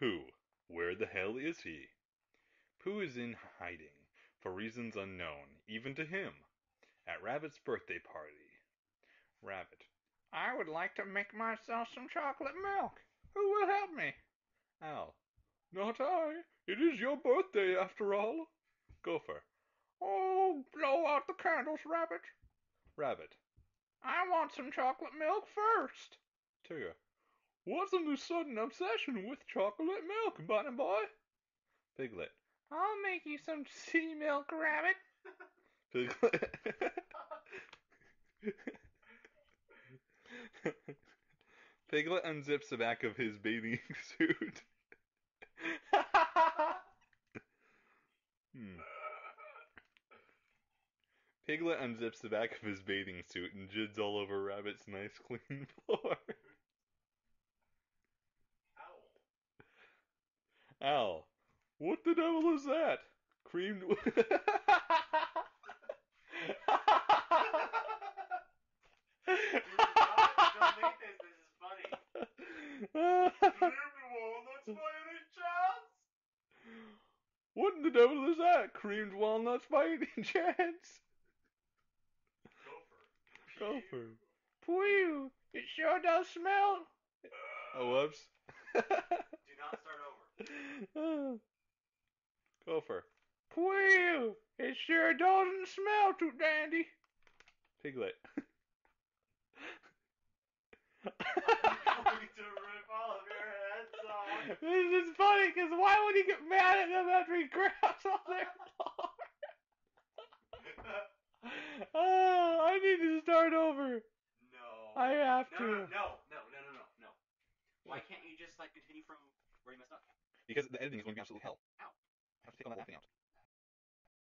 Pooh, where the hell is he? Pooh is in hiding, for reasons unknown, even to him, at Rabbit's birthday party. Rabbit. I would like to make myself some chocolate milk. Who will help me? Owl. Not I. It is your birthday, after all. Gopher. Oh, blow out the candles, Rabbit. Rabbit. I want some chocolate milk first. Tigger. What's this sudden obsession with chocolate milk, bunny boy? Piglet. I'll make you some sea milk, Rabbit. Piglet. Piglet unzips the back of his bathing suit. hmm. Piglet unzips the back of his bathing suit and jids all over Rabbit's nice clean floor. Owl. Owl. What the devil is that? Creamed. Walnuts by any chance? what in the devil is that? Creamed walnuts by any chance? Gopher. Gopher. Phew, it sure does smell. Oh, whoops. Do not start over. Gopher. Phew, it sure doesn't smell too dandy. Piglet. To rip all of your heads off. This is funny because why would he get mad at them after he grabs on their floor? Oh, ah, I need to start over. no. I have no, to. no, no, no, no, no, no, no. Why can't you just like continue from where you messed up? Because the editing is going to be absolute hell. Ow. I have to take all that laughing out.